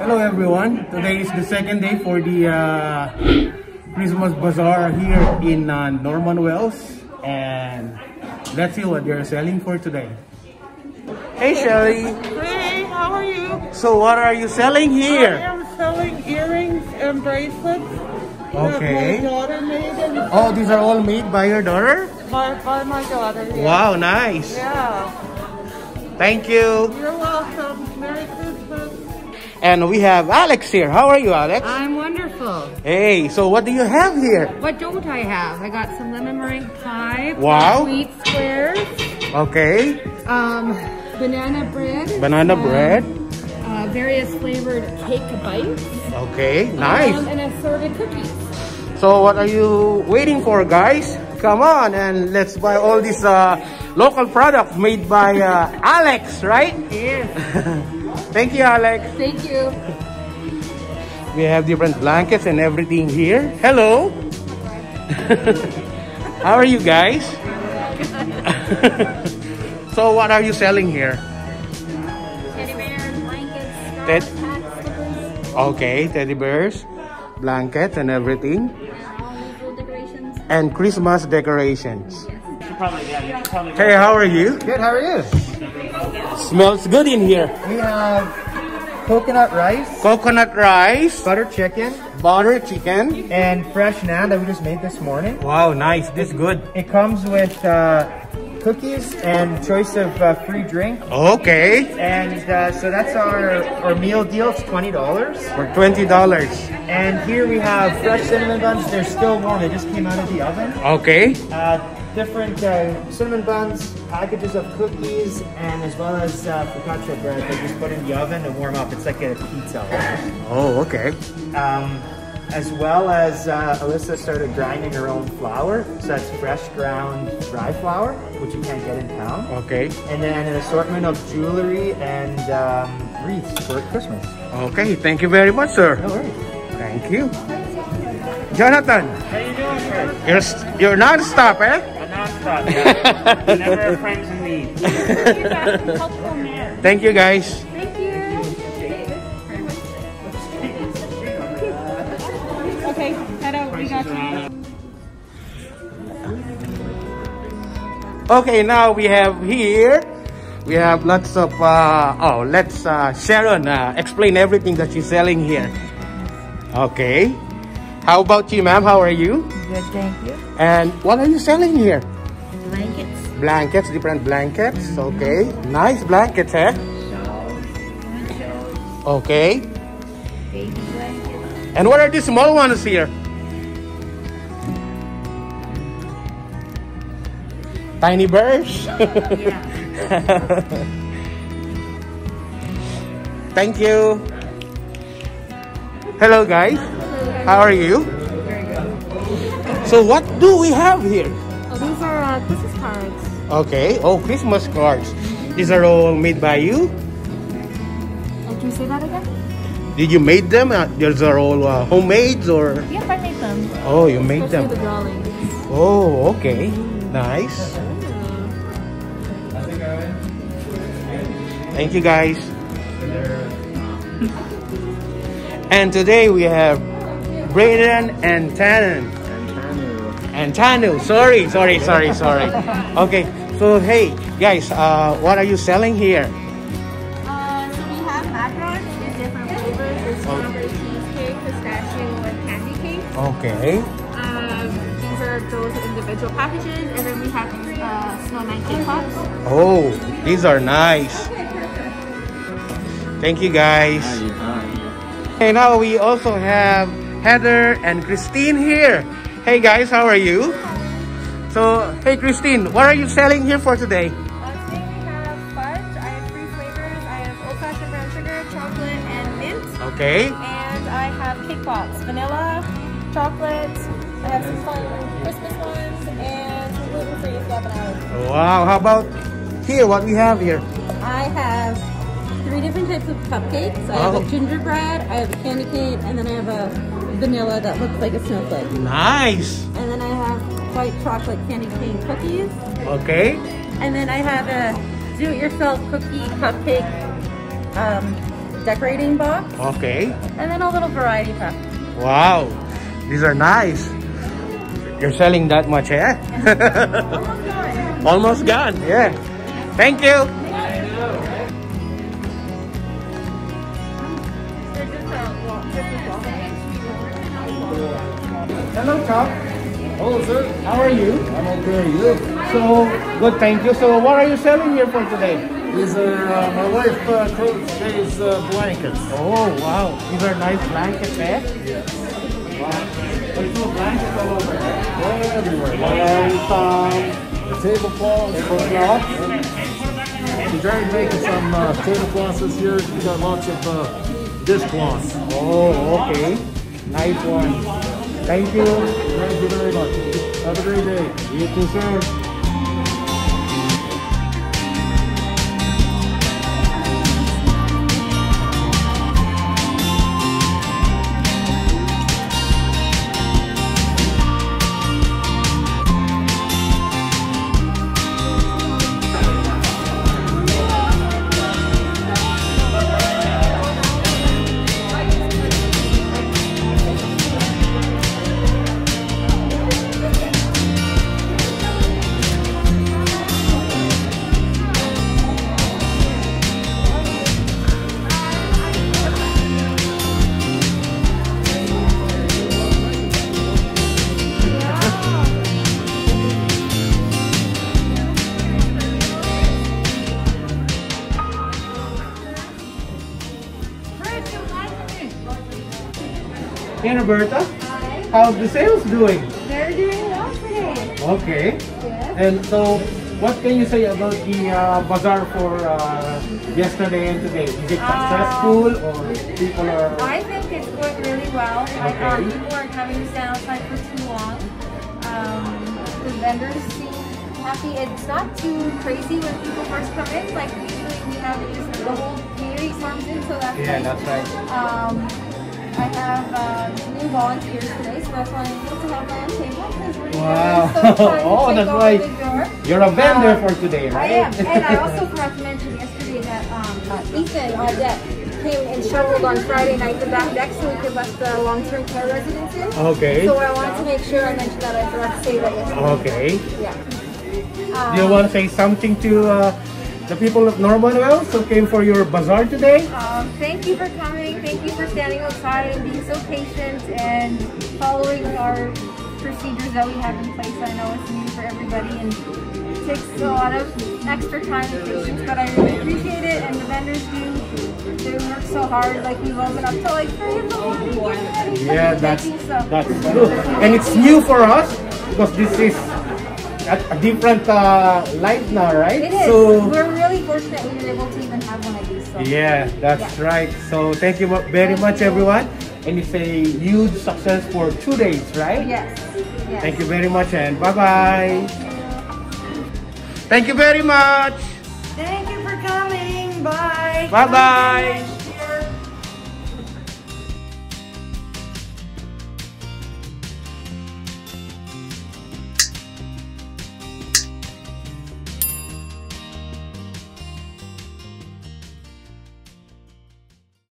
Hello everyone. Today is the second day for the uh, Christmas Bazaar here in uh, Norman Wells and let's see what they're selling for today. Hey Shelly. Hey, how are you? So what are you selling here? I am selling earrings and bracelets Okay. that my daughter made and Oh, these are all made by your daughter? by, by my daughter. Yeah. Wow, nice. Yeah. Thank you. You're welcome. Merry Christmas. And we have Alex here. How are you, Alex? I'm wonderful. Hey, so what do you have here? What don't I have? I got some lemon meringue pie, Wow. wheat squares, Okay. um, banana bread, Banana um, bread. uh, various flavored cake bites, Okay, nice. um, and assorted cookies. So what are you waiting for, guys? Come on and let's buy all these uh, local products made by uh, Alex, right? Yes. Thank you, Alex. Thank you. We have different blankets and everything here. Hello. How are you guys? so what are you selling here? Teddy bears, blankets, Ted- hats, Okay, teddy bears, blankets and everything. all Christmas decorations. And Christmas decorations. Hey, how are you? Good, how are you? Smells good in here. We have coconut rice, Coconut rice, butter chicken, butter chicken. and fresh naan that we just made this morning. Wow, nice. This good. It comes with uh, cookies and choice of uh, free drink. Okay, And uh, so that's our, our meal deal. It's $20. for twenty dollars. And here we have fresh cinnamon buns. They're still warm. They just came out of the oven. Okay. Uh, different uh, cinnamon buns, packages of cookies, and as well as uh, focaccia bread that you just put in the oven to warm up. It's like a pizza. Oh, okay. Um, as well as uh, Alyssa started grinding her own flour. So that's fresh ground dry flour, which you can't get in town. Okay. And then an assortment of jewelry and um, wreaths for Christmas. Okay. Thank you very much, sir. No worries. Thank you. Jonathan, How you doing, sir? you're you're non-stop, eh? A yeah. Never a friends in need. Thank you, guys. Thank you. Okay, head out. We got you. Okay, now we have here, we have lots of, uh, oh, let's, uh, Sharon, uh, explain everything that she's selling here. Okay. How about you, ma'am? How are you? Good, thank you. And what are you selling here? Blankets, different blankets. Okay. Nice blankets, eh? Okay. And what are these small ones here? Tiny birds? Thank you. Hello, guys. How are you? So what do we have here? Oh, these are uh, Christmas cards. Okay. Oh, Christmas cards. These are all made by you? Oh, can you say that again? Did you made them? Uh, these are all uh, homemade or? Yep, I made them. Oh, you made Especially them. the drawings. Oh, okay. Nice. Thank you, guys. And today we have Braden and Tannen. And Tanu. Sorry, sorry, sorry, sorry. Okay, so hey, guys, uh, what are you selling here? Uh, so we have macarons in different flavors. There's strawberry cheesecake, pistachio, and candy cane. Okay. Um, these are those individual packages, and then we have uh, snowman cake pops. Oh, these are nice. Thank you, guys. Okay, now we also have Heather and Christine here. Hey, guys, how are you? So, hey, Christine, what are you selling here for today? Uh, today we have fudge. I have three flavors. I have old-fashioned brown sugar, chocolate, and mint. Okay. And I have cake pops, vanilla, chocolate. I have some fun Christmas ones and some gluten-free have. Wow, how about here, what we have here? I have three different types of cupcakes. I have Oh. a gingerbread, I have a candy cane, and then I have a vanilla that looks like a snowflake. Nice. And then I have white chocolate candy cane cookies. Okay. And then I have a do-it-yourself cookie cupcake um, decorating box, Okay. and then a little variety pack. Wow. These are nice. You're selling that much, eh? Almost gone. Yeah. Thank you. Hello, Chop. Hello, sir. How are you? I'm okay. You? So, good, thank you. So, what are you selling here for today? These are uh, my wife uh, Croche's uh, blankets. Oh, wow. These are nice blankets, eh? Wow. There's no blankets all over there. They're everywhere. And um, tablecloths, tablecloths. We started making some uh, tablecloths this year. We got lots of uh, dishcloths. Oh, okay. Nice one. Thank you. Thank you very much. Have a great day. You too, sir. Hey, Roberta. Hi. How's the sales doing? They're doing well today. Okay. And so, what can you say about the uh, bazaar for uh, yesterday and today? Is it successful or people are... I think it's going really well. I Okay. um, people aren't having to stand outside for too long. Um, the vendors seem happy. It's not too crazy when people first come in. Like usually we have just the whole community comes in, so that's Yeah, nice. that's right. Um, I have uh, new volunteers today, so that's why I'm able to have my own table because we're Wow. so trying Oh, that's right. You're a vendor Um, for today, right? I am, and I also forgot to mention yesterday that um, Ethan Audette came and shoveled on Friday night the back deck so we could let the long-term care residents in. Okay. So I wanted to make sure I mentioned that. I forgot to say that yesterday. Okay. Yeah. Do you want to say something to uh, the people of Norman Wells who came for your bazaar today? Um, thank you for coming. Thank you for standing outside and being so patient and following our procedures that we have in place. I know it's new for everybody and it takes a lot of extra time and patience, but I really appreciate it. And the vendors do. They work so hard. Like we've been up till like three in the morning. Yeah, that's so- that's true. And it's new for us because this is a, a different uh, light now, right? It is. So We're really fortunate we were able to even have one of these. So. yeah, that's Yeah. right. So thank you very much, everyone. And it's a huge success for two days, right? Yes. yes. Thank you very much and bye bye. Thank, Thank you very much. Thank you for coming. Bye. Bye bye.